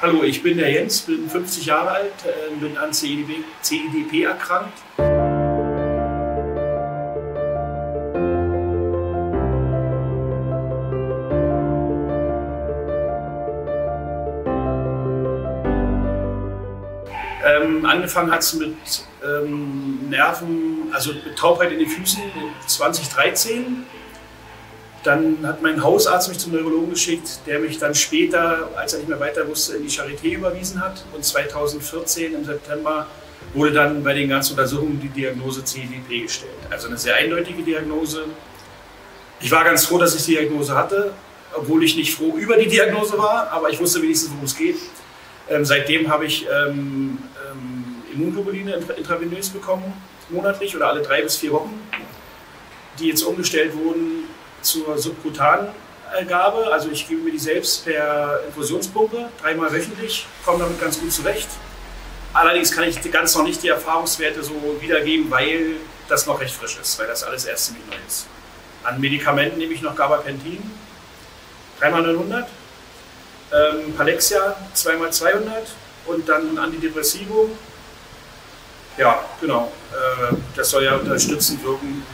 Hallo, ich bin der Jens, bin 50 Jahre alt, äh, bin an CIDP, CIDP erkrankt. Ähm, angefangen hat es mit ähm, Nerven, also mit Taubheit in den Füßen 2013. Dann hat mein Hausarzt mich zum Neurologen geschickt, der mich dann später, als er nicht mehr weiter wusste, in die Charité überwiesen hat. Und 2014 im September wurde dann bei den ganzen Untersuchungen die Diagnose CDP gestellt. Also eine sehr eindeutige Diagnose. Ich war ganz froh, dass ich die Diagnose hatte, obwohl ich nicht froh über die Diagnose war, aber ich wusste wenigstens, worum es geht. Ähm, seitdem habe ich ähm, ähm, Immunglobuline intravenös bekommen, monatlich oder alle drei bis vier Wochen, die jetzt umgestellt wurden zur subkutanen Gabe. Also ich gebe mir die selbst per Infusionspumpe, dreimal wöchentlich, komme damit ganz gut zurecht. Allerdings kann ich ganz noch nicht die Erfahrungswerte so wiedergeben, weil das noch recht frisch ist, weil das alles erst ziemlich neu ist. An Medikamenten nehme ich noch Gabapentin, 3x900, ähm, Palexia 2x200 und dann ein Antidepressivum. Ja, genau. Äh, das soll ja unterstützend wirken